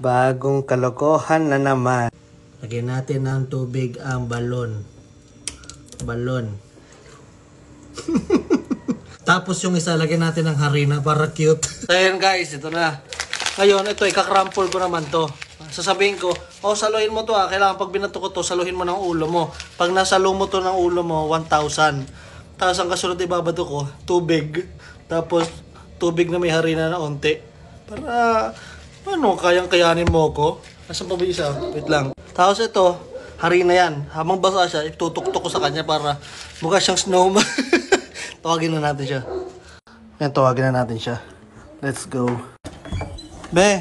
Bagong kalokohan na naman. Lagyan natin ng tubig ang balon. Balon. Tapos yung isa, lagyan natin ng harina para cute. So ayan guys, ito na. Ngayon, ito, ikakrampol ko naman to. Sasabihin ko, oh, saluhin mo to ah. Kailangan pag binato ko to, saluhin mo ng ulo mo. Pag nasalo mo to ng ulo mo, 1,000. Tapos ang kasunod ibabato ko, tubig. Tapos, tubig na may harina na onte. Para, ano, kayang-kayanin mo ko. Nasaan pa ba isa? Wait lang. Tapos ito, harina yan. Habang basa siya, itutuktok ko sa kanya para mukha siyang snowman. tawagin na natin siya. Yan, tawagin na natin siya. Let's go. Be!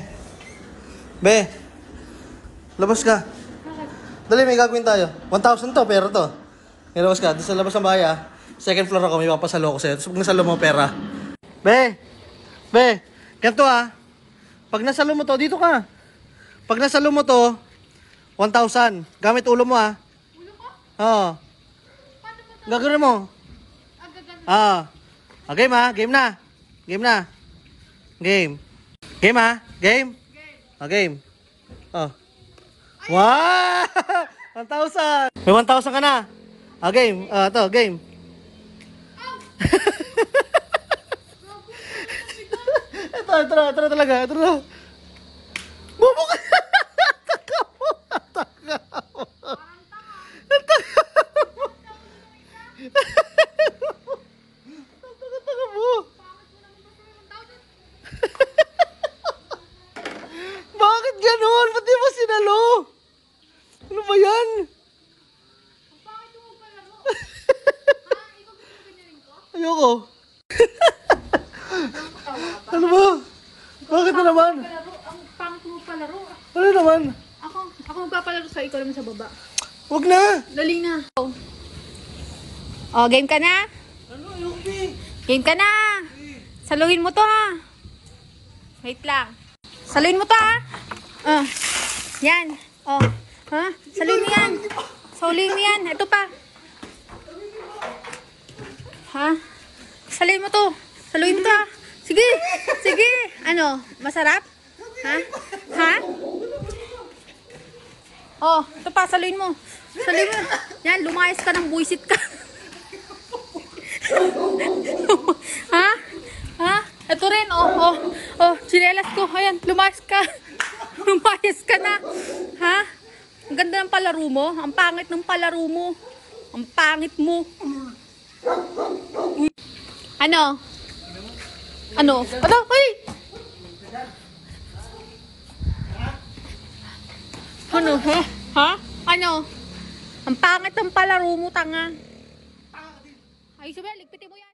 Be! Labas ka. Dali, may gagawin tayo. 1,000 to, pera to. May labas ka. Doon sa labas ng bahay ah. Second floor ako, may papasalo ko sa'yo. Tapos pag nasalo mo, pera. Be! Be! Ganito ah. Pag nasalo mo to, dito ka. Pag nasalo mo to, 1,000. Gamit ulo mo ah. Ulo ko? Oo. Paano ba ito? Gagawin mo. Agad-agad. Ah. Ah, game ah. Game na. Game na. Game. Game ah. Game. Game. Ah, game. Oh. Wow! 1,000! May 1,000 ka na. Ah, game. Ah, to, game. ito, ito na, ito na talaga. Ito na. Mo! Bakit ganon? Ba't di mo sinalo? Ano ba yan? Bakit mo palaro? ha? Ikaw gusto mo ganyanin ko? Ayoko. ano ba? Bakit na naman? Palaro? Ang pangit mo palaro. Ano naman? Ako, ako magpapalaro sa ikaw naman sa baba. Huwag na. Dali na. Oh, game ka na? Ano? Eh. Game ka na. Saluhin mo to ha. Wait lang. Saluhin mo to ha. Oh. Yan. Oh. Ha? Saluhin mo yan. Saluhin mo yan. Ito pa. Ha? Saluhin mo to. Saluhin mo to ha. Ano? Masarap? Ha? Ha? Oh, ito pa. Saluhin mo. Saluhin mo. Yan, lumayas ka ng buisit ka. ha? Ha? Ito rin, oh, oh, oh, chinelas ko. Ayan, lumayas ka. lumayas ka na. Ha? Ang ganda ng palaro mo. Ang pangit ng palaro mo. Ang pangit mo. Ano? Ano? Ano? Ay! Ano? Ha? Ha? Ano? Ang pangit ng palaro mo, tanga. Ay, sabi, ligpitin mo yan.